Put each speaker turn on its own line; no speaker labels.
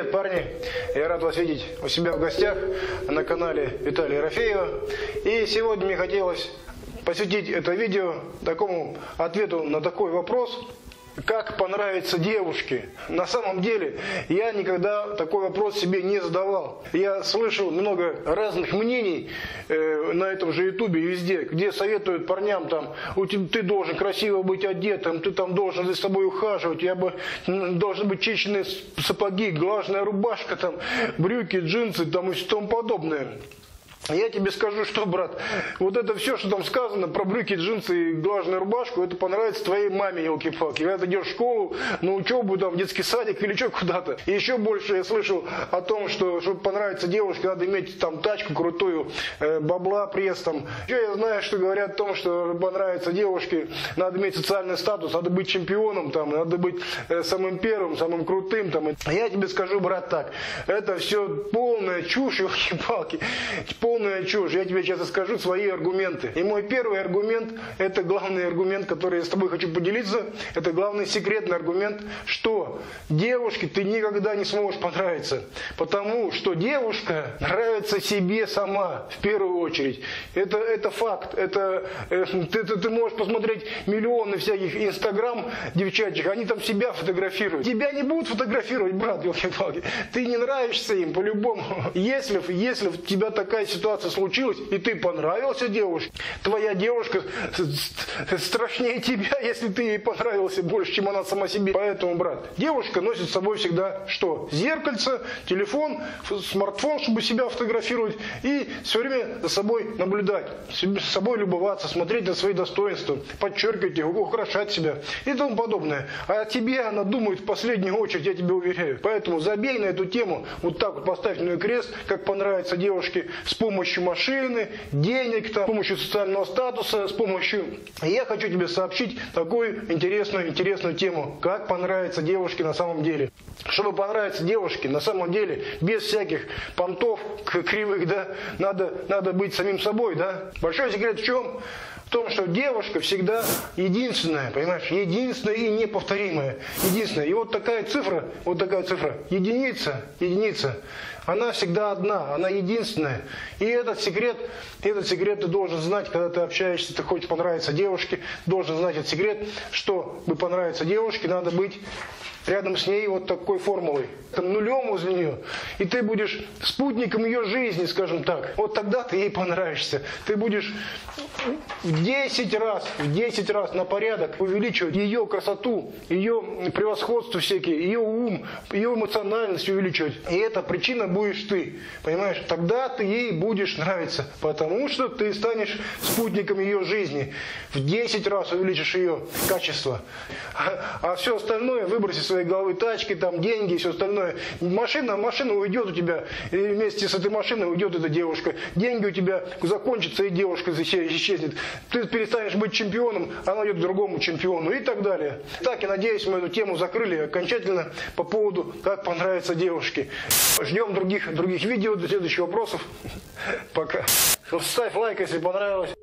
Привет, парни! Я рад вас видеть у себя в гостях на канале Виталия Ерофеева. И сегодня мне хотелось посвятить это видео такому ответу на такой вопрос, как понравится девушке. На самом деле, я никогда такой вопрос себе не задавал. Я слышал много разных мнений э, на этом же ютубе везде, где советуют парням там, у тебя, ты должен красиво быть одетым, ты там должен за собой ухаживать, я бы должны быть чищенные сапоги, глажная рубашка, там, брюки, джинсы там и тому подобное. Я тебе скажу, что, брат, вот это все, что там сказано про брюки, джинсы и глажную рубашку, это понравится твоей маме, елки-палки. Когда ты идешь в школу, на учебу, там, в детский садик или что куда-то. И еще больше я слышал о том, что, чтобы понравиться девушке, надо иметь там тачку крутую, э, бабла, пресс там. Еще я знаю, что говорят о том, что чтобы понравиться девушке, надо иметь социальный статус, надо быть чемпионом, там, надо быть э, самым первым, самым крутым. Там. Я тебе скажу, брат, так, это все полная чушь, елки-палки, полная чушь. Я тебе сейчас скажу свои аргументы. И мой первый аргумент, это главный аргумент, который я с тобой хочу поделиться, это главный секретный аргумент, что девушке ты никогда не сможешь понравиться. Потому что девушка нравится себе сама, в первую очередь. Это, это факт. Это, э, ты, ты, ты можешь посмотреть миллионы всяких инстаграм девчачек, они там себя фотографируют. Тебя не будут фотографировать, брат, елки-палки. Ты не нравишься им по-любому. Если, если у тебя такая ситуация, ситуация случилась, и ты понравился девушке, твоя девушка страшнее тебя, если ты ей понравился больше, чем она сама себе. Поэтому, брат, девушка носит с собой всегда что? Зеркальце, телефон, смартфон, чтобы себя фотографировать, и все время за собой наблюдать, с собой любоваться, смотреть на свои достоинства, подчеркивать их, украшать себя и тому подобное. А тебе она думает в последнюю очередь, я тебе уверяю. Поэтому забей на эту тему, вот так вот поставь на крест, как понравится девушке с помощью машины, денег, там, с помощью социального статуса, с помощью... я хочу тебе сообщить такую интересную, интересную тему, как понравится девушке на самом деле. Чтобы понравиться девушке, на самом деле, без всяких понтов кривых, да, надо, надо быть самим собой, да. Большой секрет в чем? В том, что девушка всегда единственная, понимаешь, единственная и неповторимая. Единственная. И вот такая цифра, вот такая цифра, единица, единица, она всегда одна, она единственная. И этот секрет, этот секрет ты должен знать, когда ты общаешься, ты хочешь понравиться девушке, должен знать этот секрет, что чтобы понравиться девушке, надо быть рядом с ней вот такой формулой, там нулем возле нее, и ты будешь спутником ее жизни, скажем так. Вот тогда ты ей понравишься. Ты будешь в 10 раз, в 10 раз на порядок увеличивать ее красоту, ее превосходство всякие, ее ум, ее эмоциональность увеличивать. И эта причина будешь ты, понимаешь? Тогда ты ей будешь нравиться, потому что ты станешь спутником ее жизни. В 10 раз увеличишь ее качество. А, а все остальное выбросить своей головы тачки, там деньги и все остальное. Машина, машина уйдет у тебя, и вместе с этой машиной уйдет эта девушка. Деньги у тебя закончатся, и девушка исчезнет. Ты перестанешь быть чемпионом, она идет к другому чемпиону и так далее. Так, я надеюсь, мы эту тему закрыли окончательно по поводу, как понравится девушке. Ждем других, других видео для следующих вопросов. Пока. Ставь лайк, если понравилось.